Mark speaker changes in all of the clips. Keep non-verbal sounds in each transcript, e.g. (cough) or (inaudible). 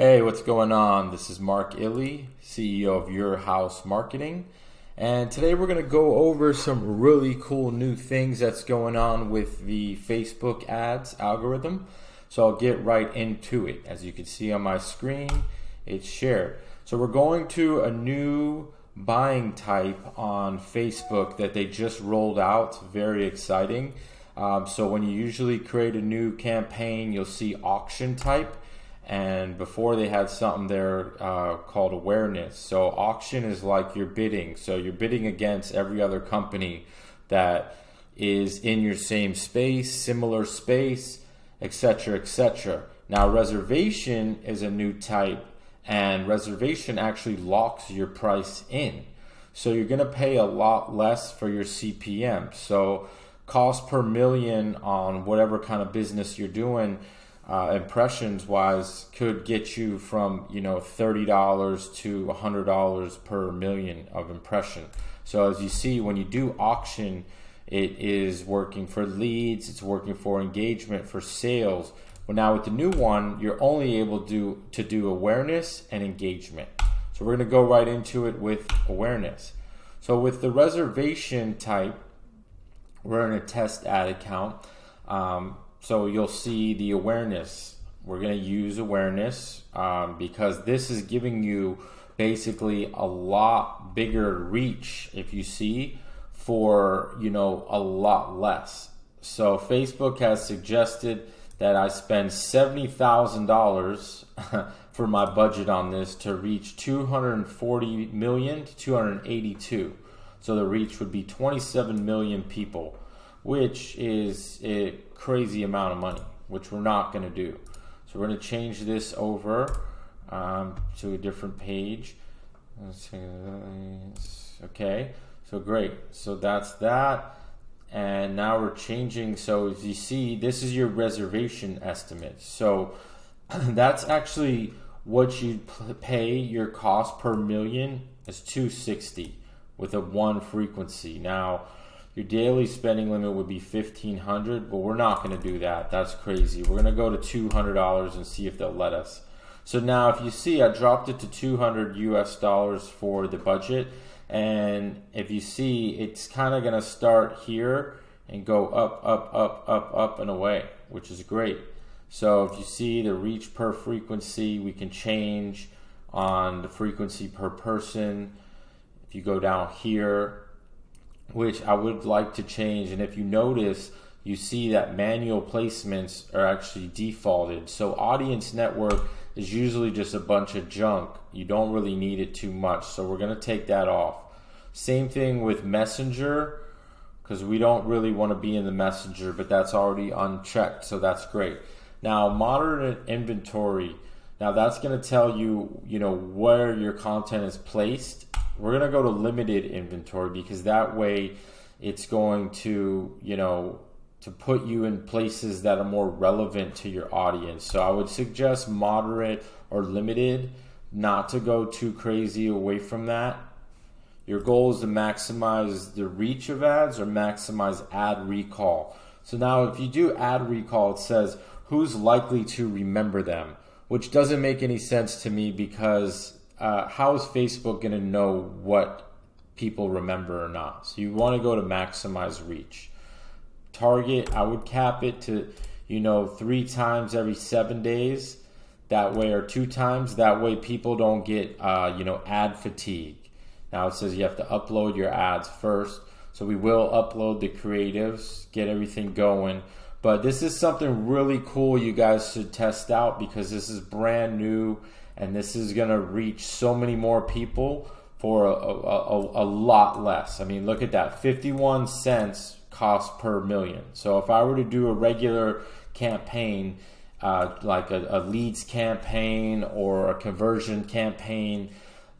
Speaker 1: Hey, what's going on? This is Marc Illy, CEO of Your House Marketing. And today we're going to go over some really cool new things that's going on with the Facebook ads algorithm. So I'll get right into it. As you can see on my screen, it's shared. So we're going to a new buying type on Facebook that they just rolled out. Very exciting. Um, so when you usually create a new campaign, you'll see auction type and before they had something there uh, called awareness. So auction is like you're bidding. So you're bidding against every other company that is in your same space, similar space, etc., etc. Now reservation is a new type, and reservation actually locks your price in. So you're going to pay a lot less for your CPM. So cost per million on whatever kind of business you're doing uh, impressions wise could get you from you know $30 to $100 per million of impression. So as you see when you do auction it is working for leads it's working for engagement for sales. But now with the new one you're only able to do, to do awareness and engagement. So we're going to go right into it with awareness. So with the reservation type we're in a test ad account. Um, so you'll see the awareness. We're going to use awareness um, because this is giving you basically a lot bigger reach if you see for you know a lot less. So Facebook has suggested that I spend seventy thousand dollars (laughs) for my budget on this to reach 240 million to 282. So the reach would be 27 million people which is a crazy amount of money, which we're not going to do. So we're going to change this over um, to a different page. Okay, so great. So that's that. And now we're changing. So as you see, this is your reservation estimate. So (clears throat) that's actually what you pay your cost per million is 260 with a one frequency. Now, your daily spending limit would be 1500 but we're not going to do that. That's crazy. We're going to go to $200 and see if they'll let us. So now if you see, I dropped it to 200 US dollars for the budget. And if you see, it's kind of going to start here and go up, up, up, up, up and away, which is great. So if you see the reach per frequency, we can change on the frequency per person. If you go down here, which I would like to change. And if you notice, you see that manual placements are actually defaulted. So audience network is usually just a bunch of junk. You don't really need it too much. So we're going to take that off. Same thing with messenger because we don't really want to be in the messenger, but that's already unchecked. So that's great. Now, modern inventory. Now that's going to tell you, you know, where your content is placed we're going to go to limited inventory because that way it's going to, you know, to put you in places that are more relevant to your audience. So I would suggest moderate or limited, not to go too crazy away from that. Your goal is to maximize the reach of ads or maximize ad recall. So now if you do ad recall, it says who's likely to remember them, which doesn't make any sense to me because uh, how is Facebook going to know what people remember or not? So you want to go to maximize reach. Target, I would cap it to, you know, three times every seven days. That way, or two times. That way, people don't get, uh, you know, ad fatigue. Now it says you have to upload your ads first. So we will upload the creatives, get everything going. But this is something really cool you guys should test out because this is brand new and this is going to reach so many more people for a, a, a, lot less. I mean, look at that 51 cents cost per million. So if I were to do a regular campaign, uh, like a, a leads campaign or a conversion campaign,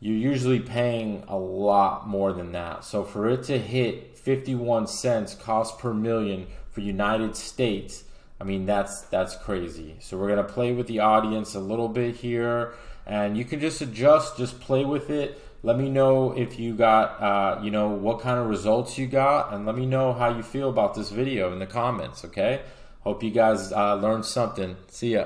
Speaker 1: you're usually paying a lot more than that. So for it to hit 51 cents cost per million for United States, I mean, that's that's crazy. So we're gonna play with the audience a little bit here, and you can just adjust, just play with it. Let me know if you got, uh, you know, what kind of results you got, and let me know how you feel about this video in the comments. Okay. Hope you guys uh, learned something. See ya.